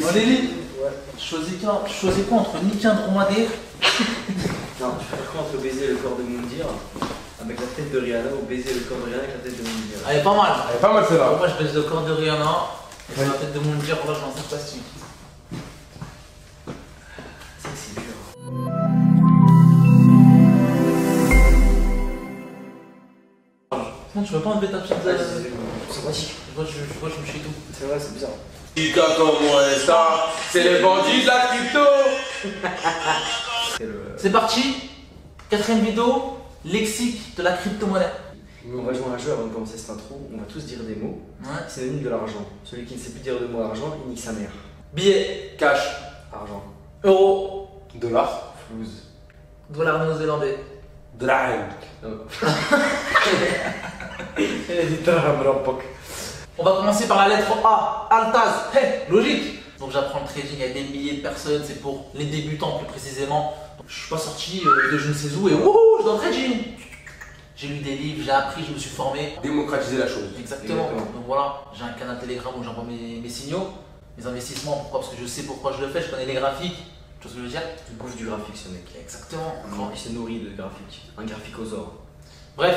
On lit Ouais. Choisis quoi, choisis quoi entre niquer un dromadaire Non, tu fais quoi entre baiser le corps de Moundir avec la tête de Rihanna ou baiser le corps de Rihanna avec la tête de Moundir? Elle est pas mal. Elle est pas mal celle-là. Moi je baisse le corps de Rihanna. Et sur la tête de mon dire, moi je un plastique. C'est que c'est dur. Sinon tu veux pas enlever ta petite. C'est-. Moi je, moi, je me suis tout. C'est vrai, c'est bizarre. Chica como esta, c'est les bandits de la crypto. C'est parti. Quatrième vidéo. Lexique de la crypto-monnaie. On va jouer à un jeu avant de commencer cette intro. On va tous dire des mots. Ouais. Synonyme de l'argent. Celui qui ne sait plus dire de mot argent, il nique sa mère. Billet. Cash, Argent. Euro. dollar, Flouze. Dollar néo-zélandais. drame. Non. On va commencer par la lettre A. Altaz. Hey, logique. Donc j'apprends le trading avec des milliers de personnes. C'est pour les débutants plus précisément. Donc, je suis pas sorti euh, de je ne sais où et wouhou, je suis dans le trading. J'ai lu des livres, j'ai appris, je me suis formé. Démocratiser la chose. Exactement. Exactement. Donc voilà, j'ai un canal Telegram où j'envoie mes, mes signaux, mes investissements. Pourquoi? Parce que je sais pourquoi je le fais, je connais les graphiques. Tu vois ce que je veux dire? Il bouffe du graphique, ce mec. Exactement. Il se nourrit de graphique. Un graphique aux or. Bref,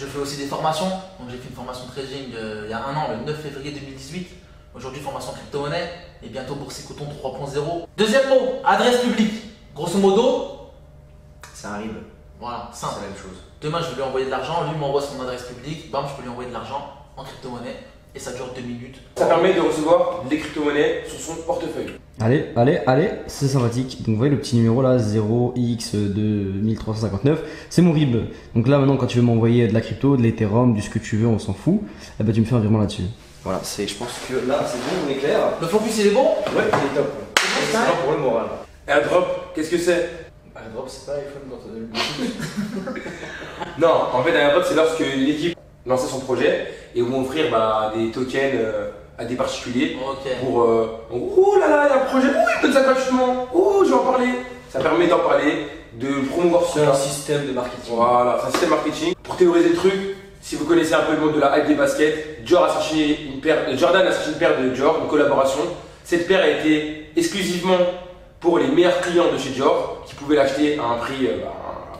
je fais aussi des formations. Donc j'ai fait une formation trading euh, il y a un an, le 9 février 2018. Aujourd'hui, formation crypto-monnaie et bientôt Bourse Coton 3.0. Deuxième mot, adresse publique. Grosso modo, Ça arrive. voilà, C'est simple. la même chose. Demain, je vais lui envoyer de l'argent, lui m'envoie son adresse publique, bam, je peux lui envoyer de l'argent en crypto-monnaie et ça dure deux minutes. Ça permet de recevoir des crypto-monnaies sur son portefeuille. Allez, allez, allez, c'est sympathique. Donc vous voyez le petit numéro là, 0x2359, c'est mon RIB. Donc là maintenant quand tu veux m'envoyer de la crypto, de l'Ethereum, du ce que tu veux, on s'en fout, eh ben tu me fais un virement là-dessus. Voilà, c'est, je pense que là, c'est bon, on est clair. Le focus, il est bon? Ouais, c'est top. C'est ça bon pour le moral. Airdrop, qu'est-ce que c'est? Airdrop, c'est pas iPhone quand t'as Non, en fait, un airdrop, c'est lorsque l'équipe lançait son projet et vont offrir bah, des tokens euh, à des particuliers pour euh, oh là là, il y a un projet, oh, il donne ça gratuitement, oh, je vais en parler. Ça permet d'en parler, de promouvoir son un système de marketing. Voilà, c'est un système marketing. Pour théoriser le truc, si vous connaissez un peu le monde de la hype des baskets, Dior a sorti une paire, euh, Jordan a sorti une paire de Dior, une collaboration. Cette paire a été exclusivement pour les meilleurs clients de chez Dior qui pouvaient l'acheter à un prix euh, bah,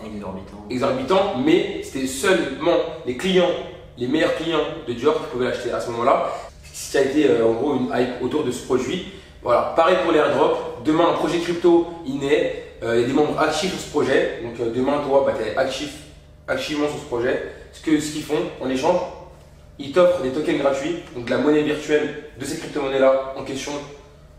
Exorbitant. exorbitant, mais c'était seulement les clients, les meilleurs clients de Dior qui pouvaient l'acheter à ce moment-là. Ce qui a été euh, en gros une hype autour de ce produit. Voilà, pareil pour les airdrops. Demain, un projet crypto, il naît. Il y a des membres actifs sur ce projet. Donc euh, demain, toi, bah, tu es actif, activement sur ce projet. Ce que ce qu'ils font en échange, ils t'offrent des tokens gratuits, donc de la monnaie virtuelle de ces crypto-monnaies-là en question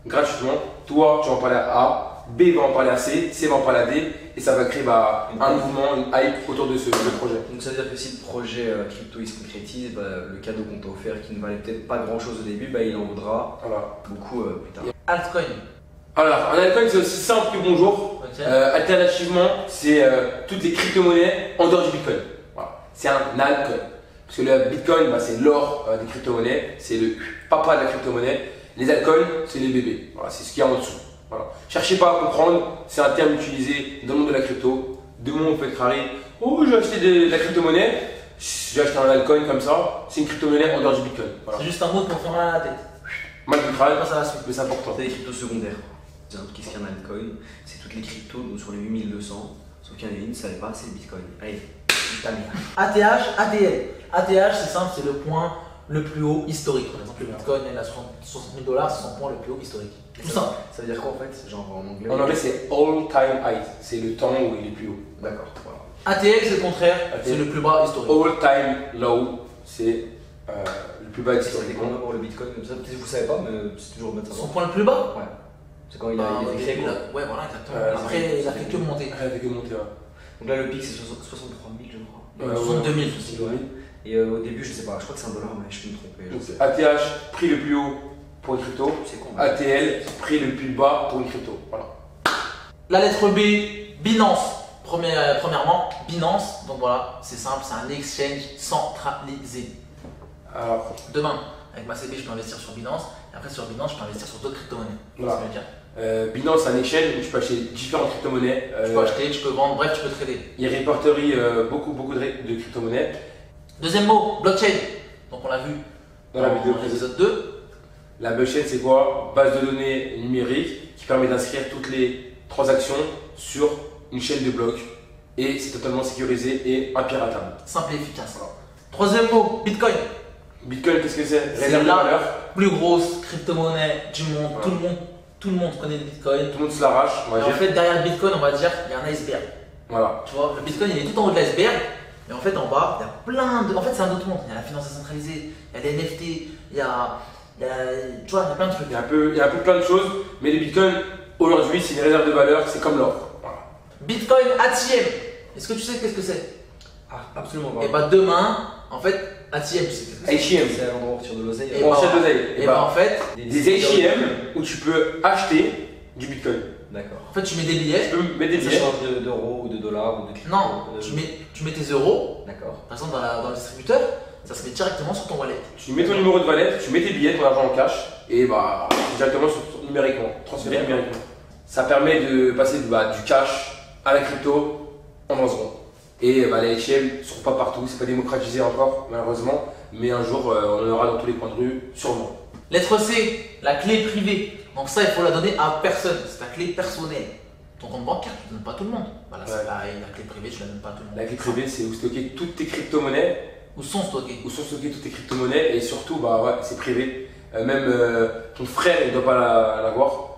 gratuitement. Toi, tu vas en parler à A, B va en parler à C, C va en parler à D, et ça va créer bah, un mouvement, une hype autour de ce de projet. Donc ça veut dire que si le projet euh, crypto il se concrétise, bah, le cadeau qu'on t'a offert qui ne valait peut-être pas grand chose au début, bah, il en vaudra Voilà. beaucoup euh, plus tard. Altcoin. Alors, un altcoin, c'est aussi simple que bonjour. Euh, alternativement, c'est euh, toutes les crypto-monnaies en dehors du bitcoin. Voilà. C'est un altcoin. Parce que le bitcoin, bah, c'est l'or euh, des crypto-monnaies, c'est le papa de la crypto-monnaie. Les altcoins, c'est les bébés. Voilà, c'est ce qu'il y a en dessous. Voilà. Cherchez pas à comprendre, c'est un terme utilisé dans le monde de la crypto. Demain, on peut être carré. Oh, j'ai acheté de, de la crypto-monnaie. J'ai acheté un altcoin comme ça. C'est une crypto-monnaie en dehors du bitcoin. Voilà. C'est juste un mot pour faire mal à la tête. Mal du à la suite. mais c'est important. C'est des cryptos secondaires. Qu'est-ce qu'un altcoin? C'est toutes les cryptos donc sur les 8200. Sauf qu'il y en a une, ça savait pas, c'est le bitcoin. Allez, ta mère. ATH, ATL. ATH, c'est simple, c'est le point le plus haut historique. Par exemple, le Bitcoin, il a 60 60 000 dollars, c'est son point le plus haut historique. Tout simple. Ça veut dire quoi en fait Genre en anglais En anglais, c'est all time high. C'est le temps où il est plus haut. D'accord, voilà. ATL, c'est le contraire, c'est le plus bas historique. All time low, c'est euh, le plus bas fait historiquement. combien pour le bitcoin comme ça Peut-être que vous savez pas, mais c'est toujours bien de Son savoir. point le plus bas Ouais. C'est quand il a, Bah, il a là. Ouais, voilà, exactement. Euh, Après, il a fait que monter. Ah, avec que monter, ouais. Donc là, le pic c'est 60 63 000, je crois. Ouais, 62 000. C'est joli. Et euh, au début, je sais pas, je crois que c'est un dollar, mais je peux me tromper. je Donc, sais. ATH, prix le plus haut pour une crypto. C'est con. ATL, prix le plus bas pour une crypto. Voilà. La lettre B, Binance. Premier- euh, premièrement, Binance. Donc voilà, c'est simple, c'est un exchange centralisé. Alors, Demain, avec ma CB, je peux investir sur Binance. Et après, sur Binance, je peux investir sur d'autres crypto-monnaies. Voilà. Ça veut dire. euh, Binance, c'est un exchange où tu peux acheter différentes crypto-monnaies. Tu Euh, peux acheter, tu peux vendre, bref, tu peux trader. il répertorie euh, beaucoup, beaucoup de, de crypto-monnaies Deuxième mot, blockchain. Donc on l'a vu dans la vidéo l'épisode 2. La blockchain, c'est quoi? Base de données numérique qui permet d'inscrire toutes les transactions sur une chaîne de blocs. Et c'est totalement sécurisé et impiratable. Simple et efficace. Troisième mot, Bitcoin. Bitcoin, qu'est-ce que c'est? C'est valeur. Plus grosse crypto-monnaie du monde. Tout le monde, tout le monde connaît le Bitcoin. Tout le monde se l'arrache, en fait, derrière le Bitcoin, on va dire, il y a un iceberg. Voilà. Tu vois, le Bitcoin, il est tout en haut de l'iceberg. Et en fait, en bas, il y a plein de. En fait, c'est un autre monde. Il y a la finance décentralisée, il y a les NFT, il y a. il y a- Tu vois, il y a plein de trucs. Il y, a un peu, il y a un peu plein de choses, mais le Bitcoin, aujourd'hui, c'est une réserve de valeur, c'est comme l'or. Voilà. Bitcoin ATM. Est-ce que tu sais qu'est-ce que c'est? Ah, absolument pas. Et bah, demain, en fait, ATM, tu sais qu'est-ce que c'est? ATM, C'est à l'endroit où retire de l'oseille. Et on bah, achète l'oseille. Et Et bah, bah, en fait, des ATM où tu peux acheter du Bitcoin. D'accord. en fait, tu mets des billets. Tu peux mettre des Ça billets. de- d'euros ou de dollars ou de crypto Non, euh, tu mets, tu mets tes euros, D'accord. par exemple, dans, la- dans le distributeur, ça se met directement sur ton wallet. Tu mets ton numéro de wallet, tu mets tes billets, ton argent en cash, et bah directement sur, sur- numériquement, transféré numériquement. Ça permet de passer bah, du cash à la crypto en un seconde. Et bah, les ATM ne sont pas partout, c'est pas démocratisé encore, malheureusement, mais un jour euh, on en aura dans tous les coins de rue, sûrement. Lettre C, la clé privée. Donc ça, il faut la donner à personne. C'est ta clé personnelle. Ton compte bancaire, tu ne donnes pas à tout le monde. Voilà, Ouais. c'est pareil. La clé privée, tu la donnes pas à tout le monde. La clé privée, c'est où stocker toutes tes crypto-monnaies, Où sont stockés où sont stockées toutes tes crypto-monnaies, et surtout, bah ouais, c'est privé. Euh, même euh, ton frère, il ne doit pas la- l'avoir.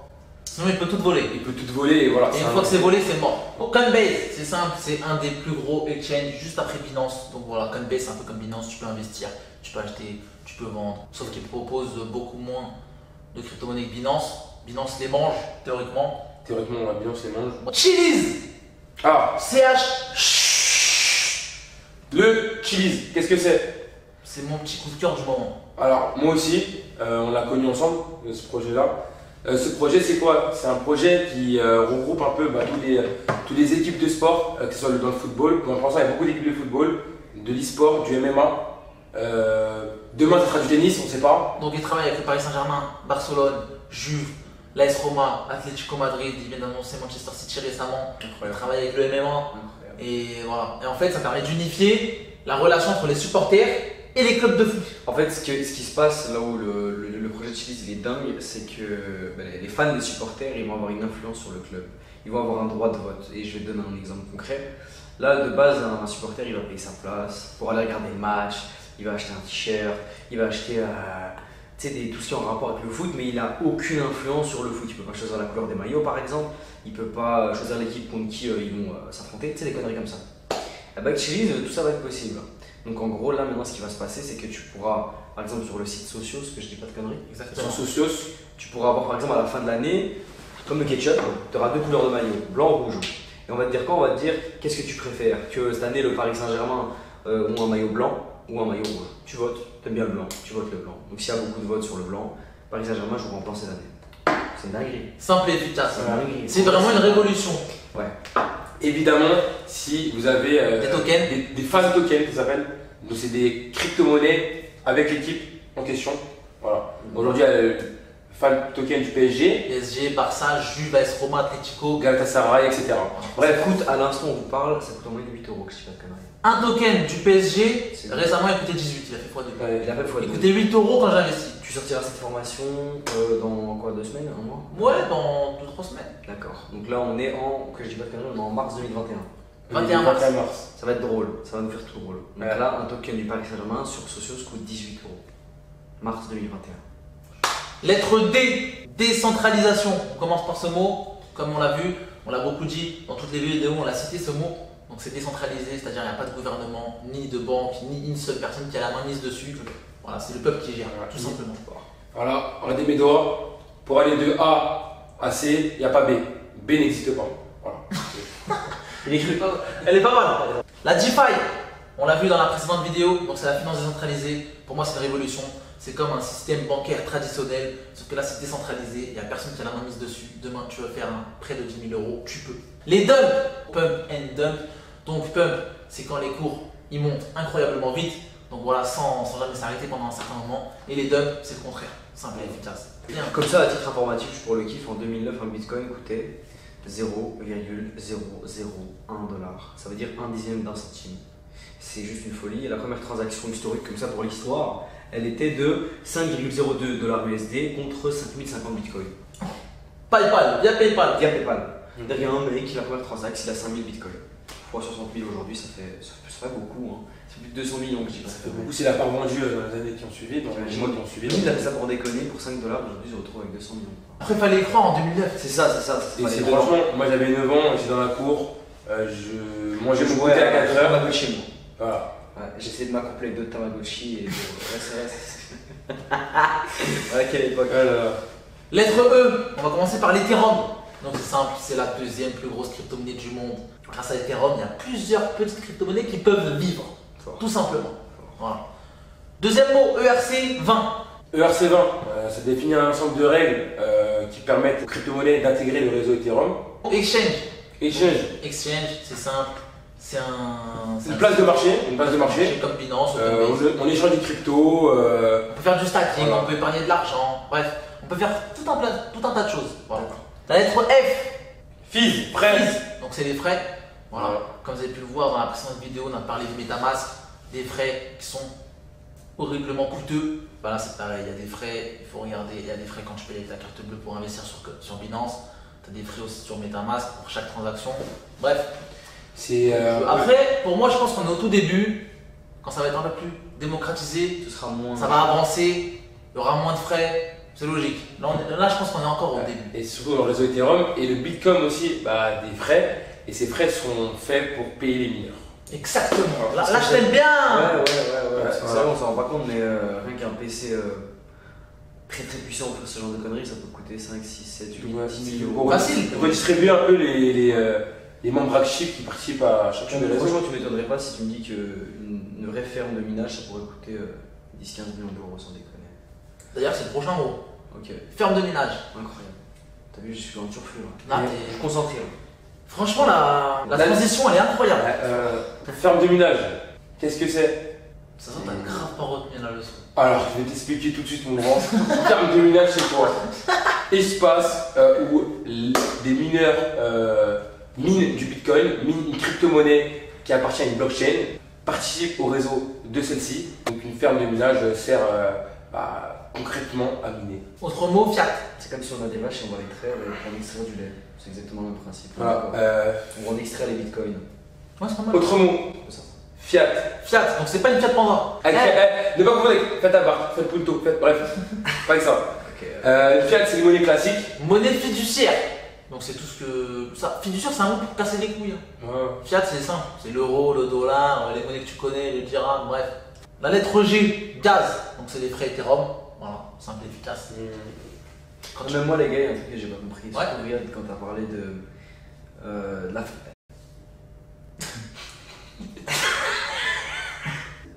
Sinon, il peut tout voler. il peut tout voler, et voilà. Et une un- fois que c'est volé, c'est mort. Donc, Coinbase, c'est simple, c'est un des plus gros exchanges juste après Binance. Donc voilà, Coinbase, c'est un peu comme Binance, tu peux investir, tu peux acheter, tu peux vendre. Sauf qu'il propose beaucoup moins de crypto-monnaies que Binance. Binance les mange, théoriquement. Théoriquement, Binance les mange. Chiliz Ah, CH le Chili's, qu'est-ce que c'est? C'est mon petit coup de cœur du moment. Alors, moi aussi, euh, on l'a connu ensemble, euh, ce projet-là. Euh, ce projet, c'est quoi? C'est un projet qui euh, regroupe un peu bah, tous les, toutes les équipes de sport, que ce soit dans le football. Pour l'instant, il y a beaucoup d'équipes de football, de l'e-sport, du MMA. Euh, demain, ça sera du tennis, on ne sait pas. Donc il travaille avec le Paris Saint-Germain, Barcelone, Juve, l'AS Roma, Atlético Madrid, il vient d'annoncer Manchester City récemment. Il Incroyable. travaille avec le MMA. Incroyable. Et voilà. Et en fait, ça permet d'unifier la relation entre les supporters et les clubs de foot. En fait, ce, que- ce qui se passe là où le, le- le projet de Chili's il est dingue, c'est que bah, les- fans, les supporters, ils vont avoir une influence sur le club. Ils vont avoir un droit de vote. Et je vais te donner un exemple concret. Là, de base, un, un supporter, il va payer sa place pour aller regarder le match. Il va acheter un t-shirt. Il va acheter euh, des- tout ce qui est en rapport avec le foot, mais il n'a aucune influence sur le foot. Il peut pas choisir la couleur des maillots, par exemple. Il peut pas choisir l'équipe contre qui euh, ils vont euh, s'affronter. Tu sais, des conneries comme ça. Avec Chili's, tout ça va être possible. Donc en gros, là maintenant, ce qui va se passer, c'est que tu pourras, par exemple, sur le site sociaux, ce que je dis pas de conneries, Exactement. Sur Socios, tu pourras avoir par exemple à la fin de l'année, comme le ketchup, tu auras deux couleurs de maillot, blanc ou rouge. Et on va te dire quoi? On va te dire qu'est-ce que tu préfères? Que cette année, le Paris Saint-Germain euh, ont un maillot blanc ou un maillot rouge. Tu votes, t'aimes bien le blanc, tu votes le blanc. Donc s'il y a beaucoup de votes sur le blanc, Paris Saint-Germain jouera en blanc cette année. C'est une dinguerie. Simple et efficace. C'est une dinguerie. C'est vraiment une révolution. Ouais. évidemment, si vous avez euh, Des tokens. des, des fan tokens, qui s'appellent. Donc, c'est des crypto-monnaies avec l'équipe en question. Voilà. Aujourd'hui, il y a le fan token du PSG, PSG, Barça, Juve, Roma, Atlético. Galatasaray, etc. Ça Bref, coûte, à l'instant où on vous parle, ça coûte en moyenne 8 euros, que je dis pas de conneries. Un token du PSG, récemment, il coûtait 18, il a fait x2. euh, Il a fait fois Il coûtait 8 euros quand j'ai investi. Tu sortiras cette formation euh, dans quoi Deux semaines Un mois? Ouais, dans 2-3 semaines. D'accord. Donc là, on est en, que je dis pas de conneries, on est en mars 2021. 21 mars. 21 mars. Ça va être drôle, ça va nous faire tout drôle. Donc Ouais. là, un token du Paris Saint-Germain sur Socios coûte 18 euros. Mars 2021. Lettre D, décentralisation. On commence par ce mot, comme on l'a vu, on l'a beaucoup dit dans toutes les vidéos, on l'a cité ce mot. Donc c'est décentralisé, c'est-à-dire il n'y a pas de gouvernement, ni de banque, ni une seule personne qui a la main mise dessus. Voilà, c'est le peuple qui gère, Voilà. tout simplement. Voilà, regardez mes doigts. Pour aller de A à C, il n'y a pas B. B n'existe pas. Voilà. Il pas- Elle est pas mal. La DeFi, on l'a vu dans la précédente vidéo, donc c'est la finance décentralisée. Pour moi, c'est une révolution. C'est comme un système bancaire traditionnel, sauf que là, c'est décentralisé. Il n'y a personne qui a la main mise dessus. Demain, tu veux faire un prêt de 10 000 euros, tu peux. Les dumps, pump and dump. Donc, pump, c'est quand les cours ils montent incroyablement vite. Donc voilà, sans, sans jamais s'arrêter pendant un certain moment. Et les dumps, c'est le contraire. Simple et efficace. Bien. Comme ça, à titre informatif, pour le kiff, en 2009, un bitcoin coûtait 0,001 dollar. Ça veut dire un dixième d'un centime. C'est juste une folie. La première transaction historique, comme ça pour l'histoire, elle était de 5,02 dollars USD contre 5050 bitcoins. PayPal, via PayPal. Via PayPal. Derrière un mec qui la première transaction, il a 5000 bitcoins. Fois 60 000 aujourd'hui, ça fait, ça fait ça fait beaucoup. Hein. C'est plus de 200 millions que j'ai Ça fait beaucoup, c'est la part vendue euh, dans les années qui ont suivi, dans les mois qui ont suivi. Il a fait ça pour déconner pour 5 dollars, aujourd'hui, il se retrouve avec 200 millions. Après, fallait y croire en 2009. C'est ça, c'est ça. Et c'est franchement, moi j'avais 9 ans, j'étais dans la cour, euh, je mangeais mon goûter à 4 heures. Tamagotchi, moi. Voilà. Ouais, J'essayais de m'accoupler avec d'autres Tamagotchi et de. Ouais, c'est vrai, c'est. quelle époque Voilà. Lettre E, on va commencer par l'Ethereum. Donc c'est simple, c'est la deuxième plus grosse crypto-monnaie du monde. Grâce à l'Ethereum, il y a plusieurs petites crypto-monnaies qui peuvent vivre, Fort. tout simplement. Voilà. Deuxième mot, ERC 20. ERC20, euh, ça définit un ensemble de règles euh, qui permettent aux crypto-monnaies d'intégrer le réseau Ethereum. Exchange. Exchange, Exchange, c'est simple. C'est un. une un- place de marché, une place de marché. Comme Binance, Euh, on, on échange des cryptos. euh, On peut faire du stacking, Voilà. on peut épargner de l'argent. Bref, on peut faire tout un, pla- tout un tas de choses. Voilà. La lettre F. fees. Fees. Donc c'est les frais. Voilà. Voilà. Comme vous avez pu le voir dans la précédente vidéo, on a parlé du Metamask, des frais qui sont horriblement coûteux. Voilà, c'est pareil, il y a des frais, il faut regarder, il y a des frais quand tu payes avec ta carte bleue pour investir sur, sur Binance. Tu as des frais aussi sur Metamask pour chaque transaction. Bref. Euh, après, pour moi, je pense qu'on est au tout début. Quand ça va être un peu plus démocratisé, Ce sera moins. ça va avancer, il y aura moins de frais, c'est logique. Là, on est- là, je pense qu'on est encore au Ouais. début. Et surtout dans le réseau Ethereum. Et le Bitcoin aussi, bah, des frais. Et ces frais sont faits pour payer les mineurs. Exactement. Là, je t'aime Ouais, bien. ouais, ouais, ouais. Ouais, Parce que voilà. ça, on s'en rend pas compte, mais euh, rien qu'un PC euh, très très puissant pour faire ce genre de conneries, ça peut coûter 5, 6, 7, 8, Ouais, 10 c'est 000 pour euros. Facile. Redistribuer un peu les, les, les membres actifs qui participent à chacun des réseaux. Franchement, tu m'étonnerais pas si tu me dis qu'une une vraie ferme de minage, ça pourrait coûter euh, 10-15 millions d'euros sans déconner. D'ailleurs, c'est le prochain mot. Ok, Ferme de ménage. incroyable. T'as vu, je suis en turfu là. Là, Ouais. Je t'es- suis concentré là. Franchement, la, la transition, elle est incroyable. Euh, ferme de minage, qu'est-ce que c'est? Ça sent t'as grave pas retenu la leçon. Alors, je vais t'expliquer tout de suite mon grand. ferme de minage, c'est quoi? Espace euh, où des mineurs euh, minent du Bitcoin, minent une crypto-monnaie qui appartient à une blockchain, participent au réseau de celle-ci. Donc, une ferme de minage sert euh, bah, concrètement à miner. Autre mot, fiat. C'est comme si on a des vaches et on va l'extraire et on extraire du lait. C'est exactement le même principe. Voilà. Euh, On extraire les bitcoins. Ouais, c'est pas mal. autre mot, fiat. Fiat, donc c'est pas une Fiat Panda. Eh, eh, ne pas confondre avec Fiat Abarth, Fiat Punto, Fiat, bref, pas avec ça. Euh, une fiat, c'est une monnaie classique. monnaie fiduciaire. Donc c'est tout ce que. Ça, fiduciaire, c'est un mot pour casser les couilles. hein. Fiat, c'est simple. C'est l'euro, le dollar, les monnaies que tu connais, le dirham, bref. La lettre G, gaz. Donc c'est les frais Ethereum. Voilà, simple et efficace. Quand tu- Même moi, les gars, il y a un truc que j'ai pas compris. Ouais. Regarde, quand t'as parlé de. euh, de la.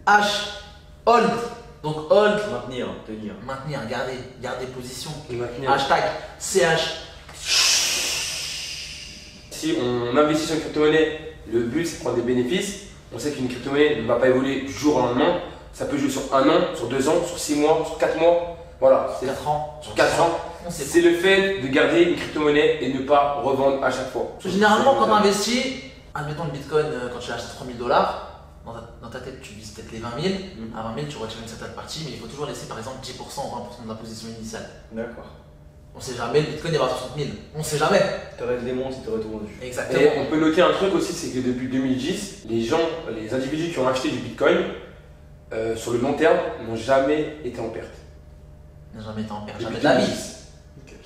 H, hold. Donc hold, Maintenir, tenir. maintenir, garder, garder position. Maintenir. Hashtag CH. Si on investit sur une crypto-monnaie, le but c'est de prendre des bénéfices. On sait qu'une crypto-monnaie ne va pas évoluer du jour au lendemain. Ça peut jouer sur un an, sur deux ans, sur six mois, sur quatre mois. Voilà, c'est 4 ans. sur quatre ans. On C'est le fait de garder une crypto-monnaie et ne pas revendre à chaque fois. Généralement, quand tu investis, admettons le bitcoin, euh, quand tu l'achètes 3000 dollars, dans ta, tête, tu vises peut-être les 20 000. Mhm. À 20 000, tu retires une certaine partie, mais il faut toujours laisser par exemple 10% ou 20% de la position initiale. D'accord. On sait jamais, le bitcoin il va à 60 000. On sait jamais. T'aurais le démon si t'aurais tout vendu. Exactement. Et on peut noter un truc aussi, c'est que depuis 2010, les gens, les individus qui ont acheté du bitcoin, euh, sur le long terme, n'ont jamais été en perte. N'a jamais été en perte. Depuis Jamais de la vie. 2010.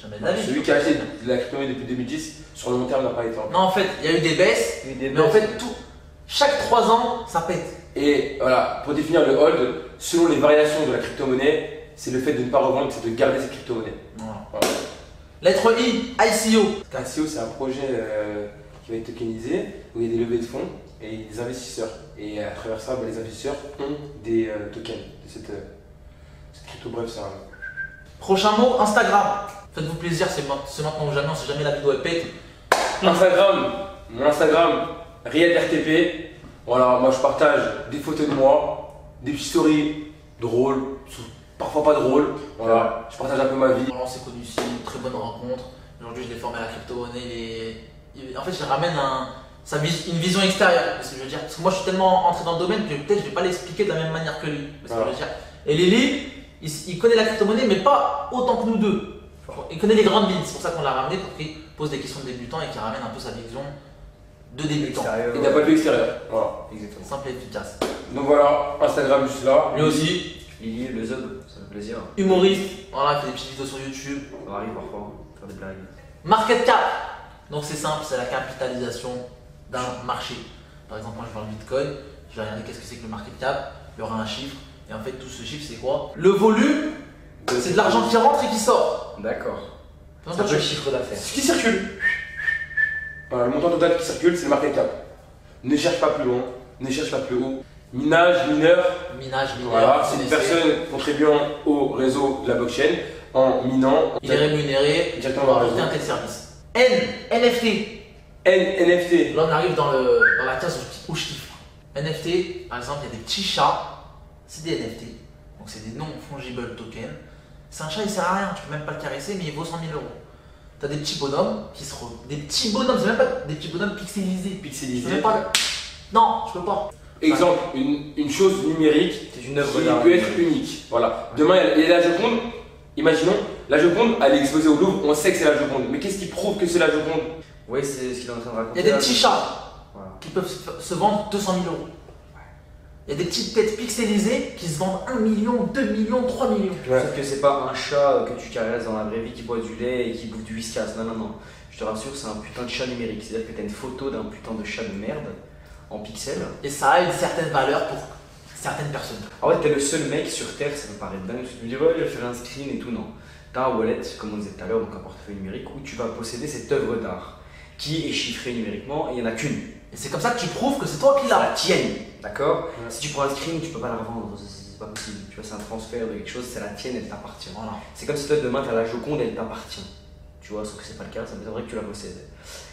Jamais de la vie. Celui qui a acheté de la crypto-monnaie depuis 2010, sur le long terme, n'a pas été en perte. Non, en fait, il y a eu des baisses, mais en fait, tout, chaque 3 ans, ça pète. Et voilà, pour définir le hold, selon les variations de la crypto-monnaie, c'est le fait de ne pas revendre, c'est de garder cette crypto-monnaie. Voilà. Lettre I, ICO. ICO, c'est un projet euh, qui va être tokenisé, où il y a des levées de fonds et des investisseurs. Et à travers ça, bah, les investisseurs ont des euh, tokens de cette, euh, cette crypto. Bref, c'est un. Prochain mot, Instagram. Faites-vous plaisir, c'est ma- c'est maintenant ou jamais, on sait jamais la vidéo elle pète. Instagram, mon Instagram, Riyad RTP. Voilà, moi je partage des photos de moi, des petites stories drôles, parfois pas drôles. Voilà, je partage un peu ma vie. On s'est connus ici, une très bonne rencontre. Aujourd'hui, je l'ai formé à la crypto-monnaie. En fait, je ramène un, sa vis- une vision extérieure. C'est ce que je veux dire. Parce que moi, je suis tellement entré dans le domaine que peut-être je vais pas l'expliquer de la même manière que lui. Que je veux dire. Et Lily, il, il connaît la crypto-monnaie, mais pas autant que nous deux. Il connaît les grandes lignes, c'est pour ça qu'on l'a ramené pour qu'il pose des questions de débutants et qu'il ramène un peu sa vision de débutant. Extérieur. Et d'un point de vue extérieur. Voilà. Exactement. Simple et efficace. Donc voilà, Instagram juste là. Lui aussi, Lily, le Zob, ça fait plaisir. humoriste, voilà, il fait des petites vidéos sur YouTube. On arrive parfois faire des blagues. Market cap, donc c'est simple, c'est la capitalisation d'un marché. Par exemple, moi je parle Bitcoin, je vais regarder qu'est-ce que c'est que le market cap, il y aura un chiffre, et en fait tout ce chiffre c'est quoi? Le volume, c'est de l'argent qui rentre et qui sort. D'accord. C'est un exemple, peu le chiffre d'affaires? Ce qui circule. Voilà, le montant total qui circule, c'est le market cap. Ne cherche pas plus loin, ne cherche pas plus haut. Minage, mineur, Minage, mineur, voilà, c'est une personne contribuant au réseau de la blockchain en minant. Il est rémunéré Directement réseau. un tel service. N, NFT. N- NFT. Là on arrive dans, le, dans la case où, je kiffe. NFT, par exemple, il y a des petits chats, c'est des NFT. Donc c'est des non-fungible tokens. C'est un chat, il sert à rien, tu peux même pas le caresser, mais il vaut 100 000 euros. T'as des petits bonhommes qui se. re- Des petits bonhommes, c'est même pas des petits bonhommes pixelisés. Je peux pas Non, je peux pas. Exemple, une, une chose numérique C'est une œuvre qui peut être unique. Voilà. Demain, il y a la Joconde. Imaginons, la Joconde, elle est exposée au Louvre, on sait que c'est la Joconde. Mais qu'est-ce qui prouve que c'est la Joconde? Oui, c'est ce qu'il est en train de Il raconter. y a des petits chats Voilà. qui peuvent se- se vendre 200 000 euros. Il y a des petites têtes pixelisées qui se vendent 1 million, 2 millions, 3 millions. Sauf que c'est pas un chat que tu caresses dans la vraie vie qui boit du lait et qui bouffe du whiskas. Non, non, non. Je te rassure, c'est un putain de chat numérique. C'est-à-dire que t'as une photo d'un putain de chat de merde en pixels. Et ça a une certaine valeur pour certaines personnes. En fait, t'es le seul mec sur Terre, ça peut paraître dingue, tu te dis ouais, je vais faire un screen et tout, non. T'as un wallet, comme on disait tout à l'heure, donc un portefeuille numérique, où tu vas posséder cette œuvre d'art qui est chiffrée numériquement et il n'y en a qu'une. Et c'est comme ça que tu prouves que c'est toi qui C'est la l'as. tienne, d'accord? Ouais. Si tu prends un screen, tu peux pas la revendre, c'est- c'est pas possible. Tu vois, c'est un transfert de quelque chose, c'est la tienne, elle t'appartient. Voilà. C'est comme si toi demain t'as la Joconde, elle t'appartient. Tu vois, sauf que c'est pas le cas, ça m'étonnerait que tu la possèdes.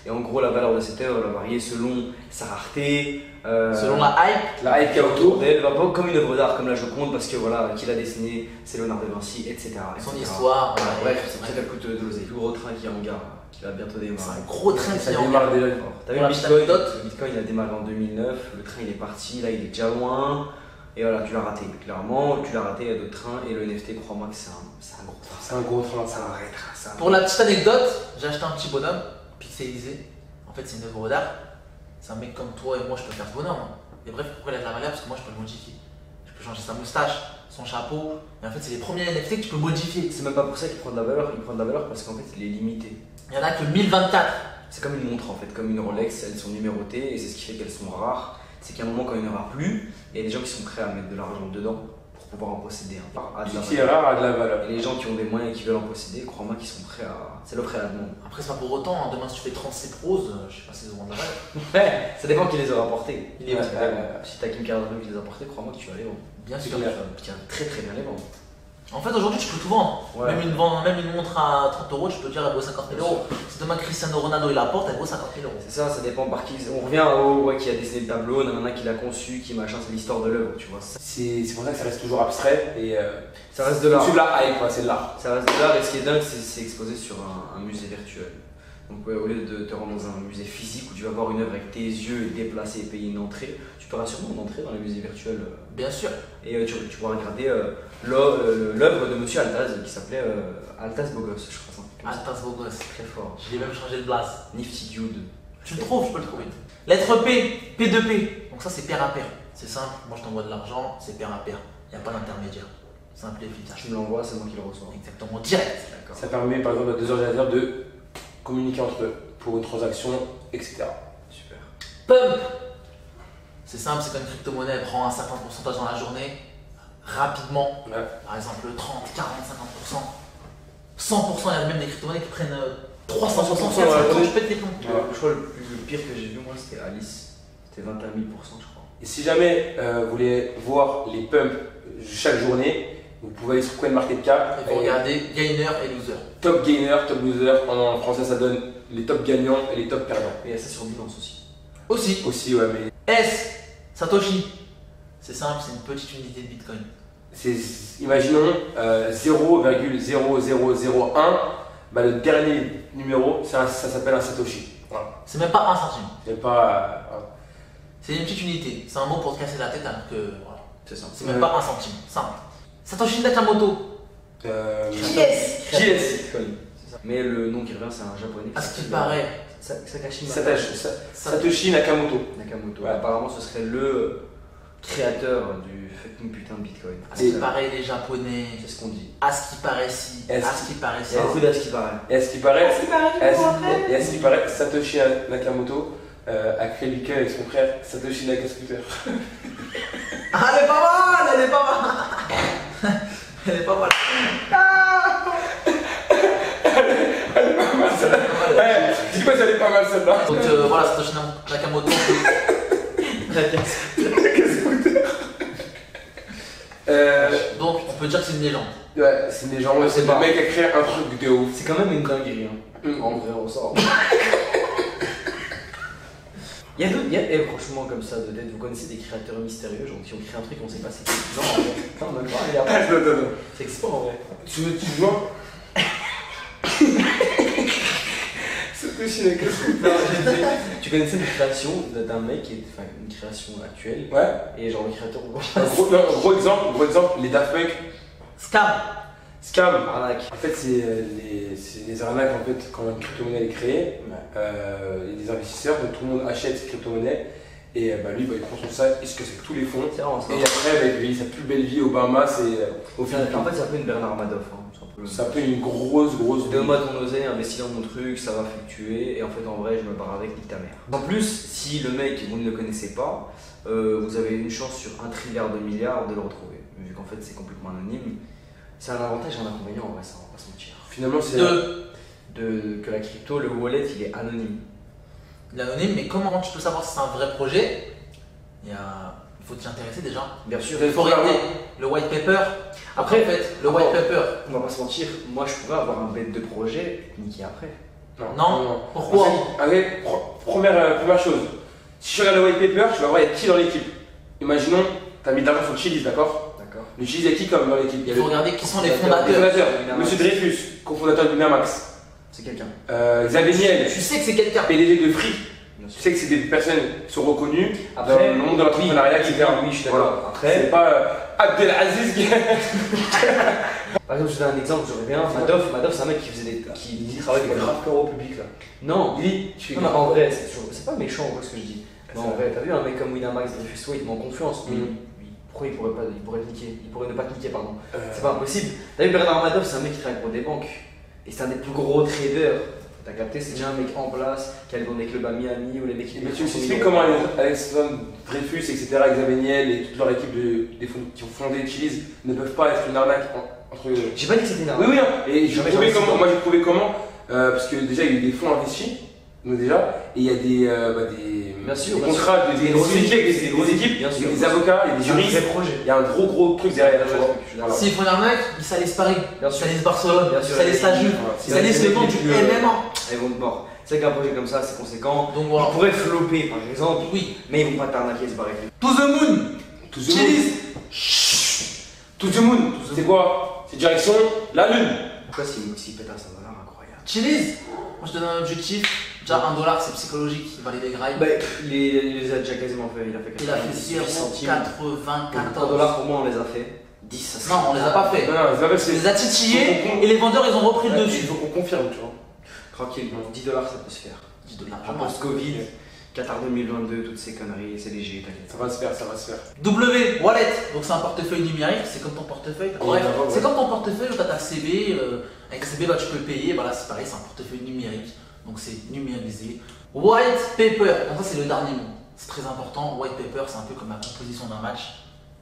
Et en gros, la valeur de cette œuvre va varier selon sa rareté, euh, Selon la hype, La hype qu'il y a autour. d'elle, va pas comme une œuvre d'art, comme la Joconde, parce que voilà, qui l'a dessinée, c'est Léonard de Vinci, etc. son etc. histoire, Voilà, ouais, bref, c'est c'est pour ça qu'elle coûte de l'oseille. Le plus gros train qui est en gare, qui va bientôt C'est démarrer. un gros train qui est en déjà. T'as vu le la petite Bitcoin Bitcoin il a démarré en 2009, le train il est parti, là il est déjà loin, et voilà, tu l'as raté. Clairement, tu l'as raté, il y a d'autres trains, et le NFT, crois-moi que c'est un, c'est un gros train. C'est un gros train, C'est ça. un Pour la petite anecdote, j'ai acheté un petit bonhomme pixelisé. En fait, c'est une œuvre d'art. C'est un mec comme toi et moi, je peux faire ce bonhomme. Et bref, pourquoi il a de la valeur? Parce que moi, je peux le modifier. Je peux changer sa moustache, son chapeau. Et en fait, c'est les premiers NFT que tu peux modifier. C'est même pas pour ça qu'il prend de la valeur, il prend de la valeur parce qu'en fait il est limité. Il y en a que 1024. C'est comme une montre en fait, comme une Rolex, elles sont numérotées et c'est ce qui fait qu'elles sont rares. C'est qu'à un moment quand il n'y en aura plus, il y a des gens qui sont prêts à mettre de l'argent dedans pour pouvoir en posséder un. À de qui est valeur. rare a de la valeur. Et les gens qui ont des moyens et qui veulent en posséder, crois-moi qu'ils sont prêts à. C'est l'offre et la demande. Après, c'est pas pour autant. hein. Demain, si tu fais 37 roses, euh, je sais pas si c'est de la valeur. Ouais, ça dépend qui les aura portés. Il est Ouais, Ouais, ouais. Si t'as Kim Kardashian qui les a portés, crois-moi que tu vas les vendre. Bien sûr. Tu vas très très bien les vendre. En fait, aujourd'hui, tu peux tout vendre. Ouais. Même, une, vend- même une montre à 30 euros, tu peux dire elle vaut 50 000 euros. Si demain Cristiano Ronaldo il la porte, elle vaut 50 000 euros. C'est ça, ça dépend par qui. On revient au ouais, qui a dessiné le tableau, nanana qui l'a conçu, qui machin, c'est l'histoire de l'œuvre, tu vois. C'est pour ça que ça reste toujours abstrait et euh, ça reste de l'art. c'est de c'est de l'art. Ça reste de l'art et ce qui est dingue, c'est exposé sur un, un musée virtuel. Donc ouais, au lieu de te rendre dans un musée physique où tu vas voir une œuvre avec tes yeux et déplacer et payer une entrée, tu pourras sûrement une entrée dans les musées virtuels euh, Bien sûr. et euh, tu, tu pourras regarder euh, l'œuvre de Monsieur Altaz qui s'appelait euh, Altaz Bogos, je crois. beau gosse. Très fort. Je l'ai même changé de place. Nifty Dude. Tu le trouves, je peux le trouver. Lettre P, P2P. Donc ça, c'est pair à pair. C'est simple, moi je t'envoie de l'argent, c'est pair à pair. Il n'y a pas d'intermédiaire. Simple et efficace. Tu me l'envoies, c'est moi qui le reçois. Exactement, direct. D'accord. Ça permet par exemple à deux ordinateurs de communiquer entre eux pour une transaction, etc. Super. Pump. C'est simple, c'est comme une crypto-monnaie, elle prend un certain pourcentage dans la journée, rapidement. Ouais. Par exemple, 30, 40, 50%. 100%, il y a même des crypto-monnaies qui prennent euh, 300%, 400%, ouais. je pète les plombs. Ouais, je crois le, plus, le pire que j'ai vu moi c'était Alice. C'était 21 000%, je crois. Et si jamais euh, vous voulez voir les pumps chaque journée, vous pouvez aller sur CoinMarketCap. Et vous et regardez gainer et loser. Top gainer, top loser. En français, ça donne les top gagnants et les top perdants. Et il y a ça sur Binance aussi. Aussi, Aussi, ouais, mais S, Satoshi. C'est simple, c'est une petite unité de Bitcoin. C'est, imaginons euh, 0,0001, bah, le dernier numéro, ça, ça s'appelle un Satoshi. Voilà. C'est même pas un centime. C'est pas. euh, C'est une petite unité. C'est un mot pour te casser la tête alors que voilà. C'est ça. C'est même Ouais. pas un centime. Simple. Satoshi Nakamoto. Euh, ça. Mais le nom qui revient, c'est un japonais. À ce qu'il paraît. Satoshi, Sa- Sa- Satoshi Nakamoto. Nakamoto. Ouais. Apparemment, ce serait le créateur du fucking putain de Bitcoin. À ce qu'il paraît, les japonais. C'est ce qu'on dit. À ce qui paraît si. À ce qui paraît si. Il y a beaucoup d'as qui paraît. Et à ce qui paraît, À ce qui paraît, et à ce- ce qui paraît, Satoshi Nakamoto euh, a créé Bitcoin avec son frère Satoshi Nakascooter. Ah, elle est pas mal, elle est pas mal. Elle est pas mal. Ah Ouais, dis-moi, ça allait pas mal celle-là. Donc euh, voilà, Satoshi Nakamoto. Euh, Donc on peut dire que c'est une légende. ouais, c'est une légende, Ouais, c'est le mec qui a créé un truc de ouf. C'est quand même une dinguerie. Hein. Mm. En vrai, on sort. Il y a d'autres, eh, franchement, comme ça, de tête, vous connaissez des créateurs mystérieux, genre qui ont créé un truc, on sait pas c'est qui. Non, en vrai. Non. Attends, attends, attends. C'est que c'est pas en vrai. Tu veux, tu vois Tu connaissais une création d'un mec qui est, enfin, une création actuelle, Ouais. et genre le créateur, gros, non, gros exemple, gros exemple, les Daft Punk, Scam. scam. arnaque. En fait, c'est euh, les, c'est les arnaques en fait quand une crypto-monnaie est créée. Ouais. Euh, il y a des investisseurs, donc tout le monde achète cette crypto-monnaie. Et euh, bah, lui, bah, il prend son sac, il se casse avec tous les fonds. Vraiment ça. Et après, bah, il vit sa plus belle vie au Bahamas. Et euh, au En final, fait, c'est un peu une Bernard Madoff. Hein. C'est un peu le- c'est un peu une grosse, grosse. Donne-moi ton oseille, investis dans mon truc, ça va fluctuer, et en fait en vrai je me barre avec, nique ta mère. En plus, si le mec, vous ne le connaissez pas, euh, vous avez une chance sur un trilliard de milliards de le retrouver. Vu qu'en fait c'est complètement anonyme. C'est un avantage et un inconvénient en vrai, ça, on va pas se mentir. Finalement, c'est. De De, que la crypto, le wallet, il est anonyme. L'anonyme, mais comment tu peux savoir si c'est un vrai projet? Il y a- il faut t'y intéresser déjà. Bien sûr. Il faut regarder le white paper. Après, en fait, le white paper. on va pas se mentir, moi je pourrais avoir un bête de projet, niquer après. Non. Pourquoi? En fait, avec- pro- première, euh, première chose, si tu regardes le white paper, tu vas voir il y a qui dans l'équipe. Imaginons, tu as mis de l'argent sur le Chili's, d'accord? D'accord. Le Chili's, il y a qui comme dans l'équipe? Il faut le regarder qui sont les les fondateurs. fondateurs. Winamax. Monsieur Dreyfus, cofondateur de Winamax. C'est quelqu'un. Euh, Xavier Niel, Tu sais que c'est quelqu'un. PDG de Free. Tu sais que c'est des personnes qui sont reconnues Après, dans le monde de l'entrepreneuriat, etc. Oui, je suis d'accord. Après, C'est pas euh, Abdelaziz qui. Par exemple, je donne un exemple, j'aurais bien. Madoff, Madoff c'est un mec qui faisait des. qui, travaille des grave au public là. Non, Lui, tu non, mais en vrai, c'est toujours- pas méchant en vrai ce que je dis. Mais en vrai, t'as vu un mec comme Winamax Fusco, il te met en confiance. Mais lui, pourquoi il pourrait pas il pourrait niquer Il pourrait ne pas te niquer, pardon. euh, C'est pas impossible. T'as vu Bernard Madoff, c'est un mec qui travaille pour des banques. Et c'est un des plus gros traders. T'as capté, c'est déjà un mec en place qui a dans des clubs à Miami ou les mecs qui Mais tu mettent 100 m'expliques 000 comment Alexandre Dreyfus, etc., Xavier Niel et toute leur équipe de, des fonds qui ont fondé Chili's ne peuvent pas être une arnaque en- entre eux. J'ai pas dit que c'était une Oui, arnaque. oui, hein. et sais comment, moi j'ai trouvé comment, euh, parce que déjà il y a eu des fonds investis, donc déjà, et il y a des, euh, bah, des, Bien sûr, des bien contrats, de- des, Des grosses des équipes, équipes, des des, grosses équipes, bien sûr. des avocats, il y a des juristes, vrai il y a un gros gros truc derrière, tu vois. S'ils font une arnaque, ils salissent Paris, Bien ils sûr. salissent Barcelone, Bien ils sûr, salissent la Juve, Voilà. ils salissent le nom du euh, MMA. Ils vont te mort. C'est qu'un projet comme ça, c'est conséquent. Donc Ils voilà. pourraient flopper par exemple, Oui. mais ils vont pas t'arnaquer et se barrer. To the moon. To the moon. Chili's. To the moon, c'est quoi? C'est direction la lune. Pourquoi s'il s'il pète un dollar incroyable? Chili's. Moi je te donne un objectif. Déjà un dollar c'est psychologique, il valait des grailles. Bah, les, il les a déjà quasiment fait. Il a fait Il a fait 18 centimes. 0,94 1 dollar pour moi, on les a fait 10. ça serait- Non, on les a pas fait. Non, non, les a titillés et les vendeurs ils ont repris le Il dessus. faut qu'on confirme, tu vois. Tranquille, 10 dollars ça peut se faire. 10 dollars. En post-Covid, Qatar 2022, toutes ces conneries, c'est léger, t'inquiète. Ça va se faire, ça va se faire. W, wallet, donc c'est un portefeuille numérique, c'est comme ton portefeuille. Bref, ouais. c'est comme ton portefeuille où tu as ta CB, euh, avec CB bah, tu peux le payer, bah, là c'est pareil, c'est un portefeuille numérique, donc c'est numérisé. White paper, donc ça c'est le dernier mot, c'est très important. White paper c'est un peu comme la composition d'un match,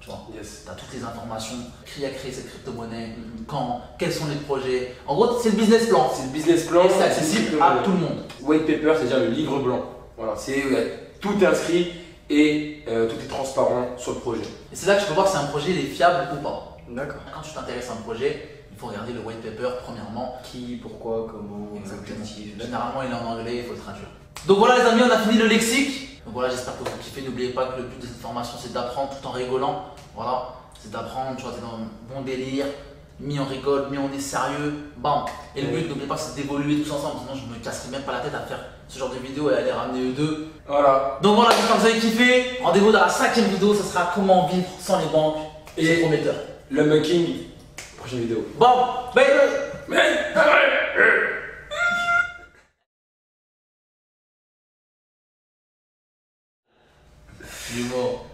tu vois? Yes. Tu as toutes les informations, qui a créé cette crypto-monnaie, quand, quels sont les projets? En gros, c'est le business plan, C'est le business plan. et c'est accessible à tout le monde. White paper, c'est-à-dire le livre blanc. Voilà, c'est où il y a tout inscrit et euh, tout est transparent sur le projet. Et c'est là que tu peux voir si un projet il est fiable ou pas. D'accord. Quand tu t'intéresses à un projet, il faut regarder le white paper premièrement. Qui, pourquoi, comment, Exactement. objectif. Généralement, il est en anglais, il faut le traduire. Donc voilà, les amis, on a fini le lexique. Donc voilà, j'espère que vous kiffez. N'oubliez pas que le but de cette formation, c'est d'apprendre tout en rigolant. Voilà, c'est d'apprendre, tu vois, t'es dans un bon délire. Mi on rigole, mi on est sérieux. Bam. Et le but, n'oubliez pas, c'est d'évoluer tous ensemble. Sinon, je me casserai même pas la tête à faire ce genre de vidéo et à les ramener eux deux. Voilà. Donc voilà, j'espère que vous avez kiffé. Rendez-vous dans la cinquième vidéo, ce sera comment vivre sans les banques. Et c'est prometteur. L'unbucking, prochaine vidéo. Bon, bye Mais, Il est mort.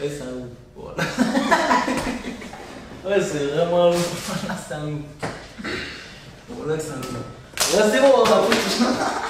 Ouais, c'est un ouf. Voilà. ouais, c'est vraiment un ouf. Voilà, c'est un ouf. Voilà, c'est un ouf. Là, c'est bon, on a fait.